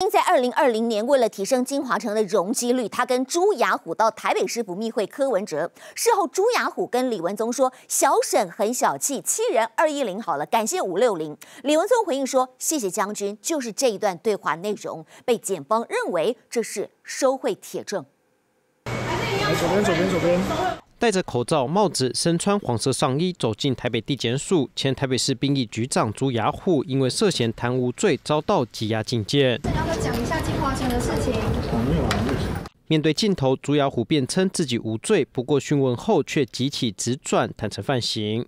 因在二零二零年，为了提升金华城的容积率，他跟朱雅虎到台北市府密会柯文哲。事后，朱雅虎跟李文宗说：“小沈很小气，七人二一零好了，感谢五六零。”李文宗回应说：“谢谢将军。”就是这一段对话内容被检方认为这是收贿铁证。左边，左边，左边。戴着口罩、帽子，身穿黄色上衣，走进台北地检署。前台北市殡仪局长朱雅虎因为涉嫌贪污罪遭到羁押禁见。要讲一下金华城的事情？面对镜头，朱雅虎辩称自己无罪，不过讯问后却急起直转，坦诚犯行。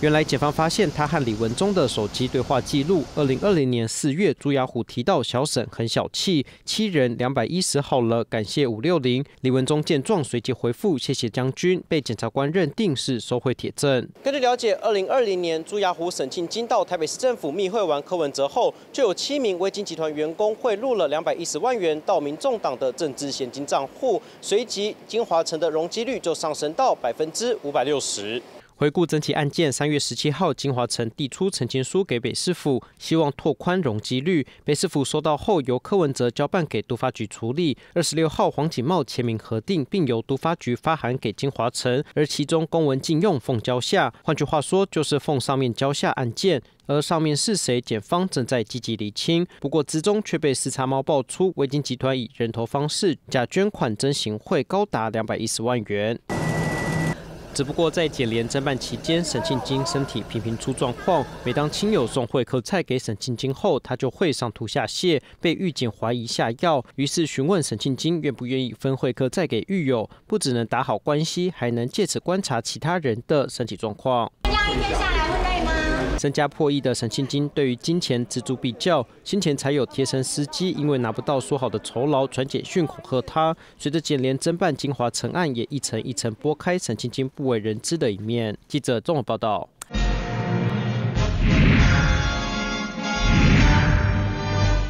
原来，检方发现他和李文忠的手机对话记录。二零二零年四月，朱雅虎提到小沈很小气，七人两百一十好了，感谢五六零。李文忠见状，随即回复谢谢将军，被检察官认定是收贿铁证。根据了解，二零二零年朱雅虎、沈庆金到台北市政府密会完柯文哲后，就有七名微金集团员工汇入了两百一十万元到民众党的政治现金账户，随即金华城的容积率就上升到百分之五百六十。回顾整起案件，三月十七号，金华城递出澄清书给北市府，希望拓宽容积率。北市府收到后，由柯文哲交办给都发局处理。二十六号，黄锦茂签名核定，并由都发局发函给金华城，而其中公文禁用奉交下，换句话说，就是奉上面交下案件。而上面是谁，检方正在积极厘清。不过之中却被四叉猫爆出，维金集团以人头方式假捐款真行贿，高达两百一十万元。只不过在检联侦办期间，沈庆金身体频频出状况。每当亲友送会客菜给沈庆金后，他就会上吐下泻，被狱警怀疑下药。于是询问沈庆金愿不愿意分会客菜给狱友，不只能打好关系，还能借此观察其他人的身体状况。要一天下来会累吗身家破亿的沈庆金对于金钱锱铢必较，先前才有贴身司机因为拿不到说好的酬劳传简讯恐吓他。随着检联侦办金华城案，也一层一层拨开沈庆金不为人知的一面。记者综合报道。